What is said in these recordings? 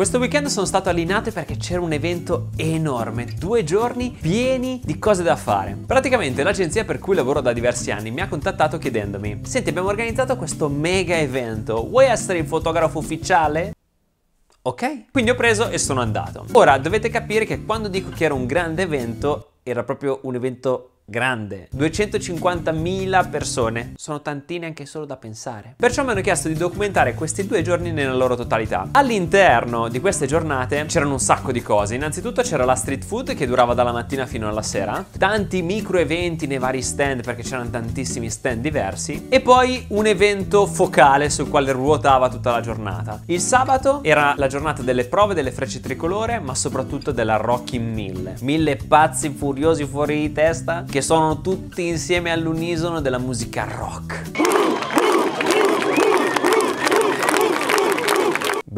Questo weekend sono stato a perché c'era un evento enorme, due giorni pieni di cose da fare. Praticamente l'agenzia per cui lavoro da diversi anni mi ha contattato chiedendomi Senti abbiamo organizzato questo mega evento, vuoi essere il fotografo ufficiale? Ok? Quindi ho preso e sono andato. Ora dovete capire che quando dico che era un grande evento, era proprio un evento grande. 250.000 persone. Sono tantine anche solo da pensare. Perciò mi hanno chiesto di documentare questi due giorni nella loro totalità. All'interno di queste giornate c'erano un sacco di cose. Innanzitutto c'era la street food che durava dalla mattina fino alla sera, tanti micro eventi nei vari stand perché c'erano tantissimi stand diversi e poi un evento focale sul quale ruotava tutta la giornata. Il sabato era la giornata delle prove delle frecce tricolore, ma soprattutto della Rocky 1000. Mille pazzi furiosi fuori di testa che che sono tutti insieme all'unisono della musica rock.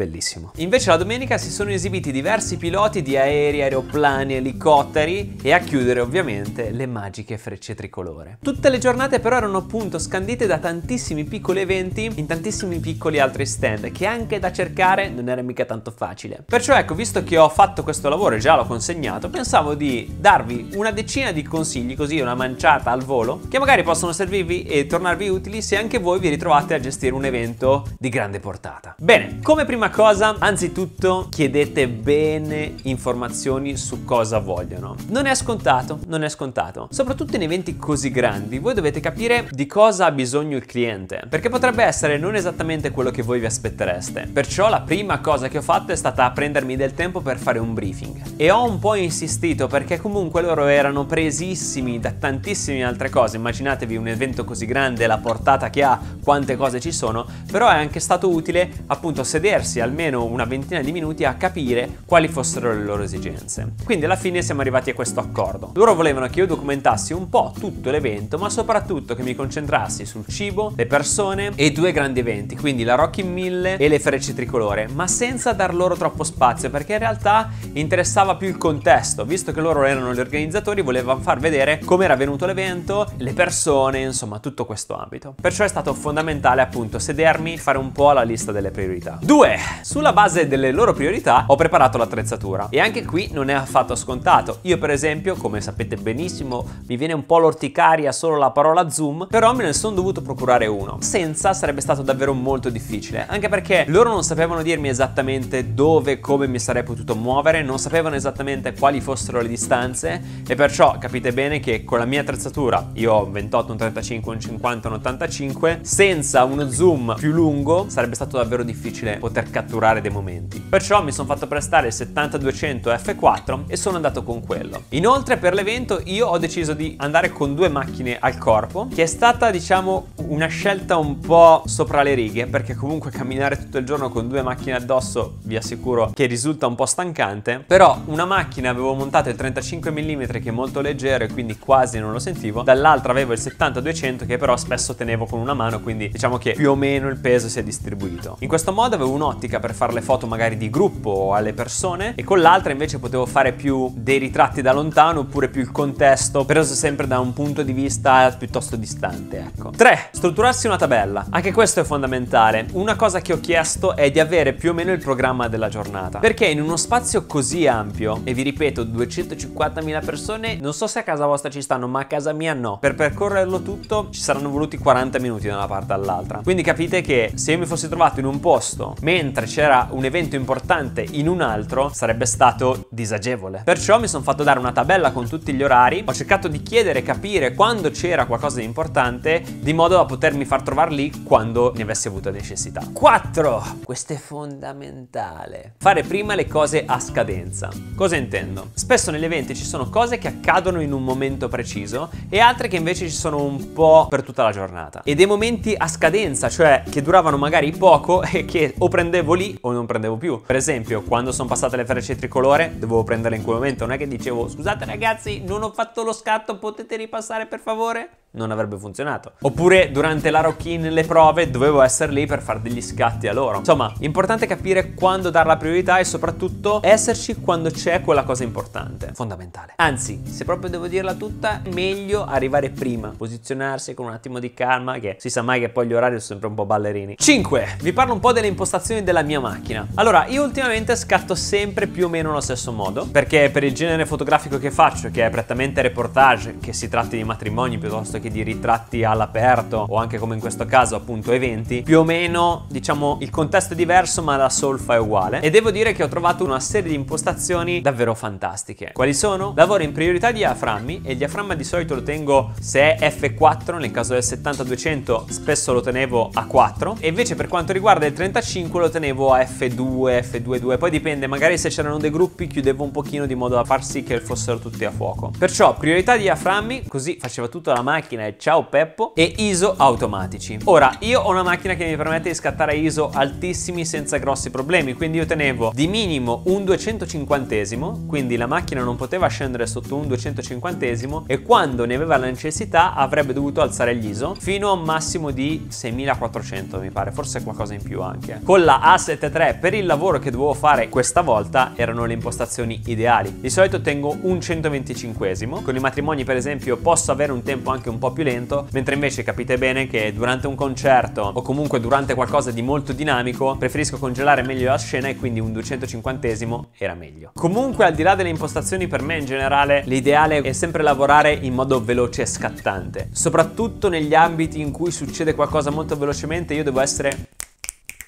Bellissimo. Invece la domenica si sono esibiti diversi piloti di aerei, aeroplani, elicotteri e a chiudere ovviamente le magiche frecce tricolore. Tutte le giornate però erano appunto scandite da tantissimi piccoli eventi in tantissimi piccoli altri stand che anche da cercare non era mica tanto facile. Perciò ecco, visto che ho fatto questo lavoro e già l'ho consegnato, pensavo di darvi una decina di consigli, così una manciata al volo, che magari possono servirvi e tornarvi utili se anche voi vi ritrovate a gestire un evento di grande portata. Bene, come prima cosa, anzitutto chiedete bene informazioni su cosa vogliono. Non è scontato, non è scontato. Soprattutto in eventi così grandi, voi dovete capire di cosa ha bisogno il cliente, perché potrebbe essere non esattamente quello che voi vi aspettereste. Perciò la prima cosa che ho fatto è stata prendermi del tempo per fare un briefing. E ho un po' insistito perché comunque loro erano presissimi da tantissime altre cose. Immaginatevi un evento così grande, la portata che ha, quante cose ci sono, però è anche stato utile appunto sedersi persi almeno una ventina di minuti a capire quali fossero le loro esigenze. Quindi alla fine siamo arrivati a questo accordo. Loro volevano che io documentassi un po' tutto l'evento, ma soprattutto che mi concentrassi sul cibo, le persone e due grandi eventi, quindi la Rocky 1000 e le Frecce Tricolore, ma senza dar loro troppo spazio, perché in realtà interessava più il contesto, visto che loro erano gli organizzatori, volevano far vedere come era venuto l'evento, le persone, insomma tutto questo ambito. Perciò è stato fondamentale appunto sedermi, fare un po' la lista delle priorità. 2. Sulla base delle loro priorità ho preparato l'attrezzatura e anche qui non è affatto scontato. Io per esempio, come sapete benissimo, mi viene un po' l'orticaria solo la parola zoom, però me ne sono dovuto procurare uno. Senza sarebbe stato davvero molto difficile, anche perché loro non sapevano dirmi esattamente dove e come mi sarei potuto muovere, non sapevano esattamente quali fossero le distanze e perciò capite bene che con la mia attrezzatura, io ho un 28, un 35, un 50, un 85, senza uno zoom più lungo sarebbe stato davvero difficile poter catturare dei momenti. Perciò mi sono fatto prestare il 70-200 F4 e sono andato con quello. Inoltre per l'evento io ho deciso di andare con due macchine al corpo, che è stata diciamo una scelta un po' sopra le righe, perché comunque camminare tutto il giorno con due macchine addosso vi assicuro che risulta un po' stancante, però una macchina avevo montato il 35 mm che è molto leggero e quindi quasi non lo sentivo, dall'altra avevo il 70-200 che però spesso tenevo con una mano, quindi diciamo che più o meno il peso si è distribuito. In questo modo avevo un'ottica ottica per fare le foto magari di gruppo alle persone e con l'altra invece potevo fare più dei ritratti da lontano oppure più il contesto preso sempre da un punto di vista piuttosto distante, ecco. 3. Strutturarsi una tabella. Anche questo è fondamentale. Una cosa che ho chiesto è di avere più o meno il programma della giornata. Perché in uno spazio così ampio, e vi ripeto 250.000 persone, non so se a casa vostra ci stanno, ma a casa mia no. Per percorrerlo tutto ci saranno voluti 40 minuti da una parte all'altra. Quindi capite che se io mi fossi trovato in un posto mentre mentre c'era un evento importante in un altro sarebbe stato disagevole. Perciò mi sono fatto dare una tabella con tutti gli orari, ho cercato di chiedere e capire quando c'era qualcosa di importante di modo da potermi far trovare lì quando ne avessi avuto necessità. 4. Questo è fondamentale. Fare prima le cose a scadenza. Cosa intendo? Spesso negli eventi ci sono cose che accadono in un momento preciso e altre che invece ci sono un po' per tutta la giornata. E dei momenti a scadenza, cioè che duravano magari poco e che o prendevo prendevo lì o non prendevo più. Per esempio, quando sono passate le frecce tricolore, dovevo prenderle in quel momento. Non è che dicevo, scusate ragazzi, non ho fatto lo scatto, potete ripassare per favore? Non avrebbe funzionato. Oppure durante la rock-in le prove dovevo essere lì per fare degli scatti a loro. Insomma, importante capire quando dare la priorità e soprattutto esserci quando c'è quella cosa importante. Fondamentale. Anzi, se proprio devo dirla tutta, meglio arrivare prima, posizionarsi con un attimo di calma, che si sa mai che poi gli orari sono sempre un po' ballerini. 5. Vi parlo un po' delle impostazioni della mia macchina. Allora, io ultimamente scatto sempre più o meno allo stesso modo, perché per il genere fotografico che faccio, che è prettamente reportage, che si tratti di matrimoni piuttosto che di ritratti all'aperto o anche come in questo caso appunto eventi, più o meno diciamo il contesto è diverso ma la solfa è uguale e devo dire che ho trovato una serie di impostazioni davvero fantastiche. Quali sono? Lavoro in priorità di diaframmi e il diaframma di solito lo tengo se è F4, nel caso del 70-200 spesso lo tenevo a 4 e invece per quanto riguarda il 35 lo tenevo a F2, F2-2, poi dipende, magari se c'erano dei gruppi chiudevo un pochino di modo da far sì che fossero tutti a fuoco. Perciò priorità di diaframmi, così faceva tutta la macchina e ciao Peppo, e ISO automatici. Ora, io ho una macchina che mi permette di scattare ISO altissimi senza grossi problemi, quindi io tenevo di minimo un 250 quindi la macchina non poteva scendere sotto un 250 e quando ne aveva la necessità avrebbe dovuto alzare gli ISO fino a un massimo di 6400 mi pare, forse qualcosa in più anche. Con la A73 per il lavoro che dovevo fare questa volta erano le impostazioni ideali. Di solito tengo un 125 con i matrimoni per esempio posso avere un tempo anche un po' più lento, mentre invece capite bene che durante un concerto o comunque durante qualcosa di molto dinamico preferisco congelare meglio la scena e quindi un 250 era meglio. Comunque al di là delle impostazioni per me in generale l'ideale è sempre lavorare in modo veloce e scattante, soprattutto negli ambiti in cui succede qualcosa molto velocemente io devo essere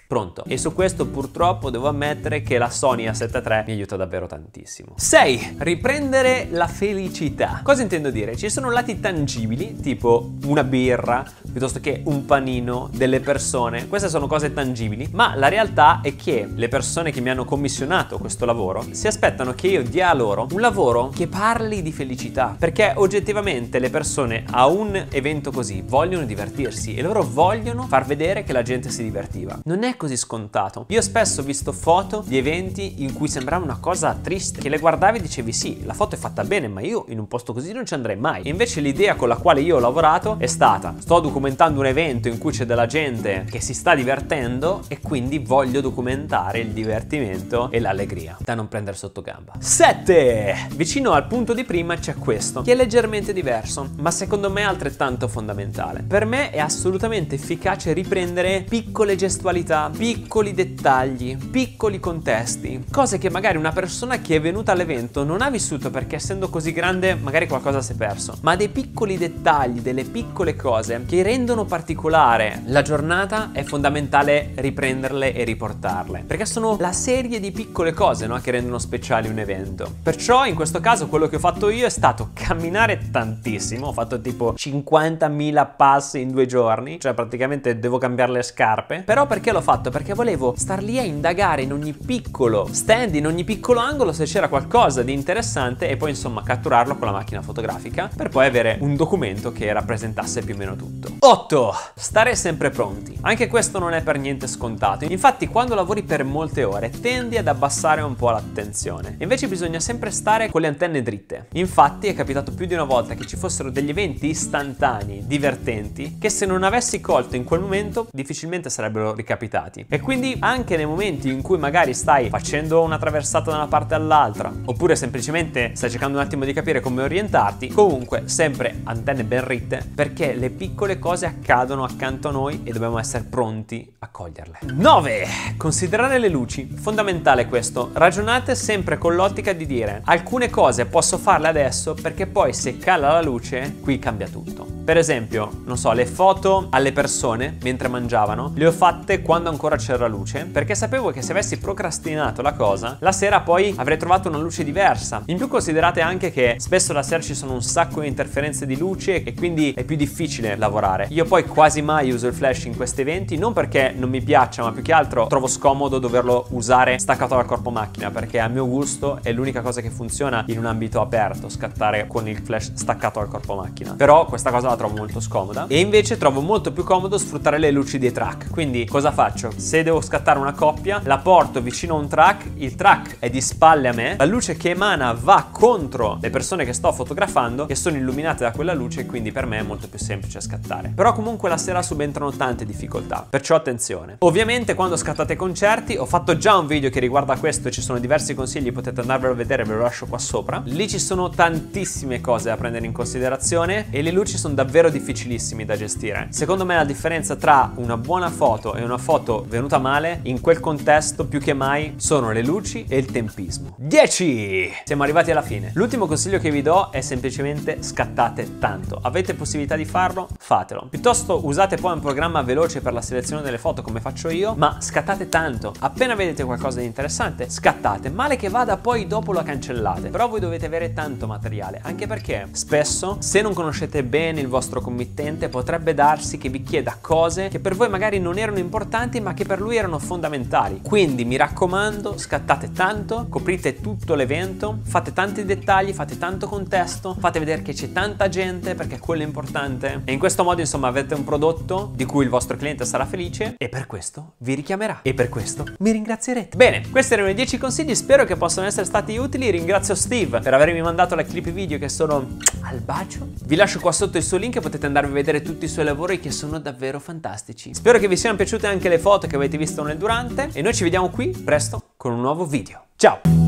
pronto. E su questo purtroppo devo ammettere che la Sony A7 III mi aiuta davvero tantissimo. 6. Riprendere la felicità. Cosa intendo dire? Ci sono lati tangibili, tipo una birra, piuttosto che un panino, delle persone. Queste sono cose tangibili, ma la realtà è che le persone che mi hanno commissionato questo lavoro si aspettano che io dia loro un lavoro che parli di felicità, perché oggettivamente le persone a un evento così vogliono divertirsi e loro vogliono far vedere che la gente si divertiva. Non è così scontato. Io spesso ho visto foto di eventi in cui sembrava una cosa triste, che le guardavi e dicevi sì, la foto è fatta bene, ma io in un posto così non ci andrei mai. E invece l'idea con la quale io ho lavorato è stata, sto documentando un evento in cui c'è della gente che si sta divertendo e quindi voglio documentare il divertimento e l'allegria, da non prendere sotto gamba. 7! Vicino al punto di prima c'è questo, che è leggermente diverso, ma secondo me è altrettanto fondamentale. Per me è assolutamente efficace riprendere piccole gestualità piccoli dettagli, piccoli contesti, cose che magari una persona che è venuta all'evento non ha vissuto perché essendo così grande magari qualcosa si è perso, ma dei piccoli dettagli, delle piccole cose che rendono particolare la giornata è fondamentale riprenderle e riportarle, perché sono la serie di piccole cose no, che rendono speciali un evento. Perciò in questo caso quello che ho fatto io è stato camminare tantissimo, ho fatto tipo 50.000 passi in due giorni, cioè praticamente devo cambiare le scarpe, però perché l'ho fatto? Fatto perché volevo star lì a indagare in ogni piccolo stand, in ogni piccolo angolo se c'era qualcosa di interessante e poi insomma catturarlo con la macchina fotografica per poi avere un documento che rappresentasse più o meno tutto. 8. Stare sempre pronti. Anche questo non è per niente scontato. Infatti quando lavori per molte ore tendi ad abbassare un po' l'attenzione. Invece bisogna sempre stare con le antenne dritte. Infatti è capitato più di una volta che ci fossero degli eventi istantanei, divertenti, che se non avessi colto in quel momento difficilmente sarebbero ricapitati sbagliati. E quindi anche nei momenti in cui magari stai facendo una traversata da una parte all'altra, oppure semplicemente stai cercando un attimo di capire come orientarti, comunque sempre antenne ben ritte, perché le piccole cose accadono accanto a noi e dobbiamo essere pronti a coglierle. 9. Considerare le luci. Fondamentale questo. Ragionate sempre con l'ottica di dire alcune cose posso farle adesso perché poi se cala la luce qui cambia tutto. Per esempio, non so, le foto alle persone mentre mangiavano le ho fatte quando ancora c'era luce, perché sapevo che se avessi procrastinato la cosa, la sera poi avrei trovato una luce diversa. In più considerate anche che spesso la sera ci sono un sacco di interferenze di luce e quindi è più difficile lavorare. Io poi quasi mai uso il flash in questi eventi, non perché non mi piaccia, ma più che altro trovo scomodo doverlo usare staccato dal corpo macchina, perché a mio gusto è l'unica cosa che funziona in un ambito aperto, scattare con il flash staccato dal corpo macchina. Però questa cosa la la trovo molto scomoda e invece trovo molto più comodo sfruttare le luci dei track. Quindi cosa faccio? Se devo scattare una coppia, la porto vicino a un track, il track è di spalle a me, la luce che emana va contro le persone che sto fotografando che sono illuminate da quella luce quindi per me è molto più semplice scattare. Però comunque la sera subentrano tante difficoltà, perciò attenzione. Ovviamente quando scattate concerti ho fatto già un video che riguarda questo ci sono diversi consigli, potete andarvelo a vedere, ve lo lascio qua sopra. Lì ci sono tantissime cose da prendere in considerazione e le luci sono davvero difficilissimi da gestire. Secondo me la differenza tra una buona foto e una foto venuta male in quel contesto più che mai sono le luci e il tempismo. 10! Siamo arrivati alla fine. L'ultimo consiglio che vi do è semplicemente scattate tanto. Avete possibilità di farlo? Fatelo. Piuttosto usate poi un programma veloce per la selezione delle foto come faccio io, ma scattate tanto. Appena vedete qualcosa di interessante, scattate. Male che vada poi dopo lo cancellate. Però voi dovete avere tanto materiale, anche perché spesso se non conoscete bene il vostro committente potrebbe darsi che vi chieda cose che per voi magari non erano importanti ma che per lui erano fondamentali. Quindi mi raccomando, scattate tanto, coprite tutto l'evento, fate tanti dettagli, fate tanto contesto, fate vedere che c'è tanta gente perché quello è importante e in questo modo insomma avete un prodotto di cui il vostro cliente sarà felice e per questo vi richiamerà e per questo mi ringrazierete. Bene, questi erano i 10 consigli, spero che possano essere stati utili, ringrazio Steve per avermi mandato le clip video che sono al bacio. Vi lascio qua sotto il suo link e potete andarvi a vedere tutti i suoi lavori che sono davvero fantastici. Spero che vi siano piaciute anche le foto che avete visto nel durante e noi ci vediamo qui presto con un nuovo video. Ciao!